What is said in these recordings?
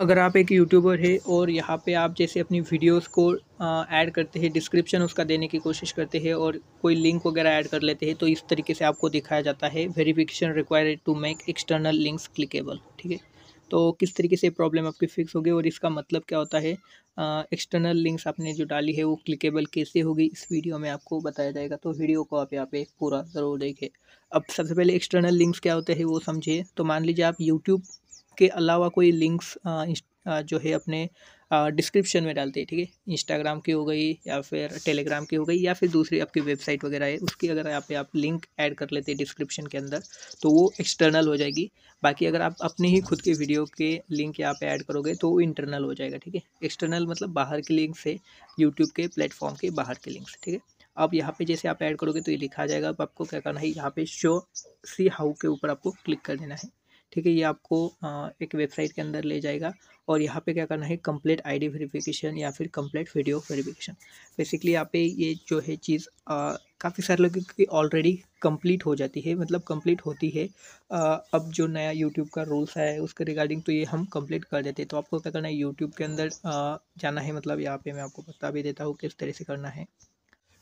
अगर आप एक यूट्यूबर है और यहाँ पे आप जैसे अपनी वीडियोस को ऐड करते हैं डिस्क्रिप्शन उसका देने की कोशिश करते हैं और कोई लिंक वगैरह ऐड कर लेते हैं तो इस तरीके से आपको दिखाया जाता है। Verification required to make external links clickable ठीक है? तो किस तरीके से प्रॉब्लम आपकी फिक्स होगी और इसका मतलब क्या होता है? एक्सटर्नल लिंक्स आपने जो डाली है वो क्लिकेबल कैसे होगी? इस वीडियो में आपको बताया जाएगा तो वीडियो को आप यहाँ पे पूरा ज़रूर देखें। अब सबसे पहले एक्सटर्नल लिंक्स क्या होते हैं वो समझिए तो मान लीजिए आप यूट्यूब के अलावा कोई लिंक्स जो है अपने डिस्क्रिप्शन में डालते हैं, ठीक है? इंस्टाग्राम की हो गई या फिर टेलीग्राम की हो गई या फिर दूसरी आपकी वेबसाइट वगैरह है, उसकी अगर यहाँ पे आप लिंक ऐड कर लेते हैं डिस्क्रिप्शन के अंदर तो वो एक्सटर्नल हो जाएगी। बाकी अगर आप अपने ही खुद के वीडियो के लिंक यहाँ पे ऐड करोगे तो वो इंटरनल हो जाएगा, ठीक है? एक्सटर्नल मतलब बाहर के लिंक से यूट्यूब के प्लेटफॉर्म के बाहर के लिंक से, ठीक है? अब यहाँ पे जैसे आप ऐड करोगे तो ये लिखा जाएगा, अब आपको क्या करना है, यहाँ पे शो सी हाउ के ऊपर आपको क्लिक कर देना है। ठीक है ये आपको एक वेबसाइट के अंदर ले जाएगा। और यहाँ पे क्या करना है कंप्लीट आईडी वेरिफिकेशन या फिर कंप्लीट वीडियो वेरिफिकेशन बेसिकली यहाँ पे ये जो है चीज़ काफ़ी सारे लोगों की ऑलरेडी कंप्लीट हो जाती है मतलब कंप्लीट होती है। आ, अब जो नया यूट्यूब का रूल्स है उसके रिगार्डिंग तो ये हम कंप्लीट कर देते हैं। तो आपको क्या करना है यूट्यूब के अंदर आ, जाना है मतलब यहाँ पे मैं आपको बता भी देता हूँ किस तरह से करना है।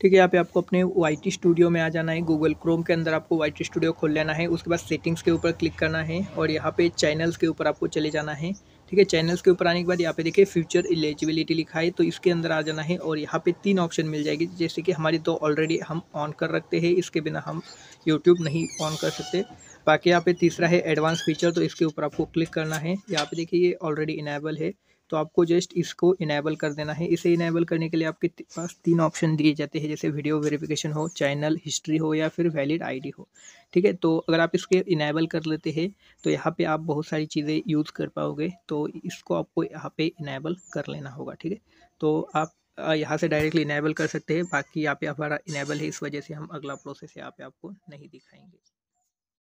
ठीक है, यहाँ पे आपको अपने वाई टी स्टूडियो में आ जाना है गूगल क्रोम के अंदर आपको वाई टी स्टूडियो खोल लेना है, उसके बाद सेटिंग्स के ऊपर क्लिक करना है और यहाँ पे चैनल्स के ऊपर आपको चले जाना है, ठीक है चैनल्स के ऊपर आने के बाद यहाँ पे देखिए फ्यूचर एलिजिबिलिटी लिखा है तो इसके अंदर आ जाना है और यहाँ पे तीन ऑप्शन मिल जाएगी, जैसे कि हमारी तो ऑलरेडी हम ऑन कर रखते हैं, इसके बिना हम यूट्यूब नहीं ऑन कर सकते। बाकी यहाँ पे तीसरा है एडवांस फीचर तो इसके ऊपर आपको क्लिक करना है, यहाँ पे देखिए ये ऑलरेडी इनेबल है तो आपको जस्ट इसको इनेबल कर देना है। इसे इनेबल करने के लिए आपके पास तीन ऑप्शन दिए जाते हैं, जैसे वीडियो वेरिफिकेशन हो चैनल हिस्ट्री हो या फिर वैलिड आईडी हो। ठीक है? तो अगर आप इसके इनेबल कर लेते हैं तो यहाँ पे आप बहुत सारी चीज़ें यूज़ कर पाओगे तो इसको आपको यहाँ पे इनेबल कर लेना होगा। ठीक है? तो आप यहाँ से डायरेक्टली इनेबल कर सकते हैं, बाकी यहाँ पे हमारा इनेबल है, इस वजह से हम अगला प्रोसेस यहाँ पे आपको नहीं दिखाएँगे।